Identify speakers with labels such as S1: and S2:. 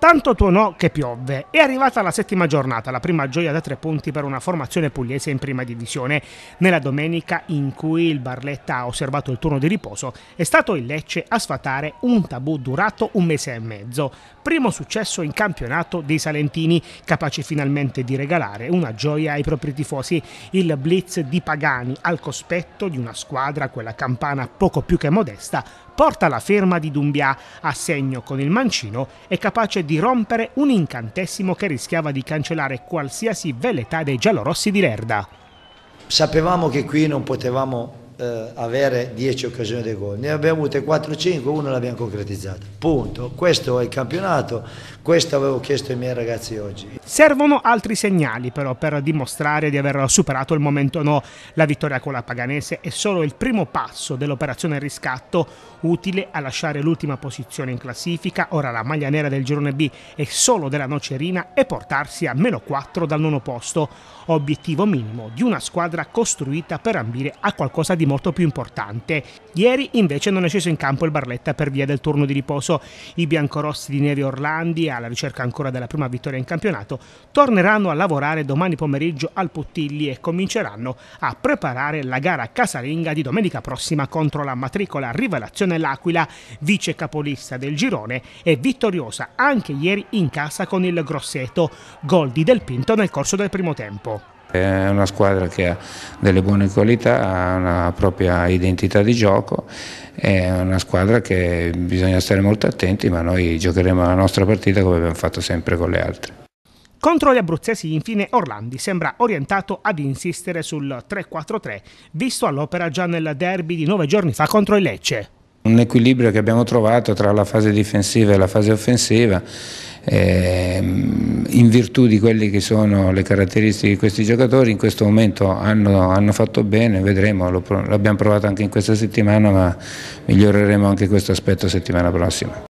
S1: Tanto tuonò che piovve. È arrivata la settima giornata, la prima gioia da tre punti per una formazione pugliese in prima divisione. Nella domenica in cui il Barletta ha osservato il turno di riposo, è stato il Lecce a sfatare un tabù durato un mese e mezzo. Primo successo in campionato dei Salentini, capace finalmente di regalare una gioia ai propri tifosi. Il blitz di Pagani al cospetto di una squadra, quella campana poco più che modesta, porta la ferma di Dumbia a segno con il mancino è capace di rompere un incantesimo che rischiava di cancellare qualsiasi velletà dei giallorossi di Lerda.
S2: Sapevamo che qui non potevamo eh, avere 10 occasioni di gol, ne abbiamo avute 4-5, una l'abbiamo concretizzata. Punto. Questo è il campionato, questo avevo chiesto ai miei ragazzi oggi.
S1: Servono altri segnali però per dimostrare di aver superato il momento no. La vittoria con la Paganese è solo il primo passo dell'operazione riscatto utile a lasciare l'ultima posizione in classifica, ora la maglia nera del girone B è solo della Nocerina e portarsi a meno 4 dal nono posto, obiettivo minimo di una squadra costruita per ambire a qualcosa di molto più importante. Ieri invece non è sceso in campo il Barletta per via del turno di riposo. I biancorossi di Nevi Orlandi, alla ricerca ancora della prima vittoria in campionato, torneranno a lavorare domani pomeriggio al Puttilli e cominceranno a preparare la gara casalinga di domenica prossima contro la matricola Rivelazione L'Aquila, vice capolista del girone e vittoriosa anche ieri in casa con il Grosseto, gol di Del Pinto nel corso del primo tempo.
S3: È una squadra che ha delle buone qualità, ha una propria identità di gioco, è una squadra che bisogna stare molto attenti, ma noi giocheremo la nostra partita come abbiamo fatto sempre con le altre.
S1: Contro gli abruzzesi, infine, Orlandi sembra orientato ad insistere sul 3-4-3, visto all'opera già nel derby di nove giorni fa contro il Lecce.
S3: Un equilibrio che abbiamo trovato tra la fase difensiva e la fase offensiva ehm, in virtù di quelle che sono le caratteristiche di questi giocatori in questo momento hanno, hanno fatto bene, vedremo, l'abbiamo provato anche in questa settimana ma miglioreremo anche questo aspetto settimana prossima.